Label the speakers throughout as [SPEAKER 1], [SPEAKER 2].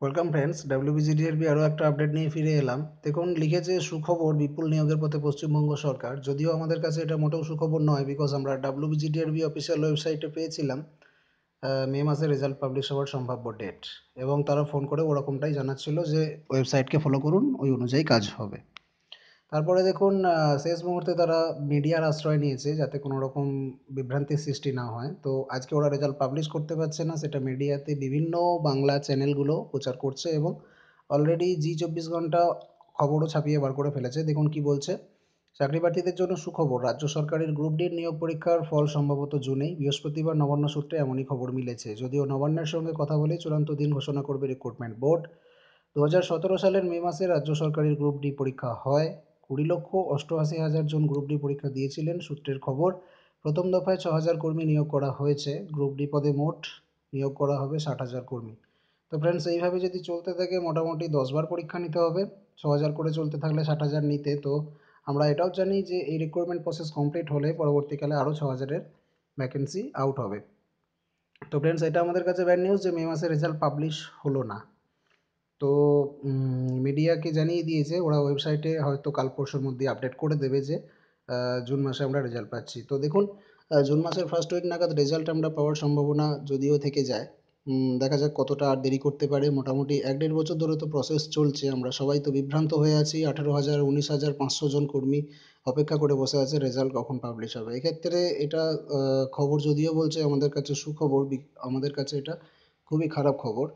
[SPEAKER 1] Welcome friends ডাব্লিউবিজিডিআরবি আরও একটা update নিয়ে ফিরে এলাম। দেখুন, লিখেছে, সুখবর, বিপুল নিয়োগের পথে পশ্চিমবঙ্গ সরকার। যদিও আমাদের কাছে এটা মোটেও সুখবর নয় বিকজ আমরা ডাব্লিউবিজিডিআরবি অফিসিয়াল ওয়েবসাইটে পেয়েছিলাম মে মাসে রেজাল্ট পাবলিশ হওয়ার সম্ভাব্য ডেট এবং তারা ফোন করে ওরকমটাই জানাচ্ছিল যে ওয়েবসাইটকে ফলো করুন, ওই অনুযায়ী কাজ হবে। তারপরে দেখুন শেষ মুহূর্তে তারা মিডিয়ার আশ্রয় নিয়েছে যাতে কোনো রকম বিভ্রান্তির সৃষ্টি না হয়। তো আজকে ওরা রেজাল্ট পাবলিশ করতে পারছে না, সেটা মিডিয়াতে বিভিন্ন বাংলা চ্যানেলগুলো প্রচার করছে এবং অলরেডি জি চব্বিশ ঘণ্টা খবরও ছাপিয়ে বার করে ফেলেছে। দেখুন কি বলছে, চাকরি প্রার্থীদের জন্য সুখবর, রাজ্য সরকারের গ্রুপ ডির নিয়োগ পরীক্ষার ফল সম্ভবত জুনেই বৃহস্পতিবার নবান্ন সূত্রে এমনই খবর মিলেছে। যদিও নবান্নের সঙ্গে কথা বলে চূড়ান্ত দিন ঘোষণা করবে রিক্রুটমেন্ট বোর্ড দু হাজার সতেরো সালের মে মাসে রাজ্য সরকারের গ্রুপ ডি পরীক্ষা হয়। কুড়ি লক্ষ অষ্টআশি হাজার জন গ্রুপ ডি পরীক্ষা দিয়েছিলেন, সূত্রের খবর। প্রথম দফায় ছ হাজার কর্মী নিয়োগ করা হয়েছে। গ্রুপ ডি পদে মোট নিয়োগ করা হবে ষাট হাজার কর্মী। তো ফ্রেন্ডস এইভাবে যদি চলতে থাকে, মোটামুটি দশবার পরীক্ষা নিতে হবে। ছ হাজার করে চলতে থাকলে ষাট হাজার নিতে। তো আমরা এটাও জানি যে এই রিক্রুটমেন্ট প্রসেস কমপ্লিট হলে পরবর্তীকালে আরও ছ হাজারের ভ্যাকেন্সি আউট হবে। তো ফ্রেন্ডস এটা আমাদের কাছে ব্যাড নিউজ যে মে মাসে রেজাল্ট পাবলিশ হলো না। তো মিডিয়াকে জানিয়ে দিয়েছে, ওরা ওয়েবসাইটে হয়তো কাল পরশুর মধ্যে আপডেট করে দেবে যে জুন মাসে আমরা রেজাল্ট পাচ্ছি। তো দেখুন জুন মাসের ফার্স্ট উইক নাগাদ রেজাল্ট আমরা পাওয়ার সম্ভাবনা যদিও থেকে যায় দেখা যাক কতটা আর দেরি করতে পারে। মোটামুটি এক দেড় বছর ধরে তো প্রসেস চলছে, আমরা সবাই তো বিভ্রান্ত হয়ে আছি। আঠেরো হাজার, উনিশ হাজার, পাঁচশো জন কর্মী অপেক্ষা করে বসে আছে রেজাল্ট কখন পাবলিশ হবে? এক্ষেত্রে এটা খবর যদিও বলছে আমাদের কাছে সুখবর আমাদের কাছে এটা খুবই খারাপ খবর।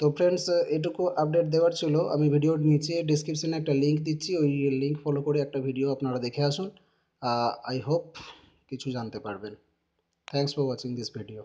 [SPEAKER 1] তো ফ্রেন্ডস এটুকু আপডেট দেওয়ার ছিল। আমি ভিডিওর নিচে ডিসক্রিপশানে একটা লিঙ্ক দিচ্ছি। ওই লিঙ্ক ফলো করে একটা ভিডিও আপনারা দেখে আসুন। আই হোপ কিছু জানতে পারবেন। Thanks for watching this video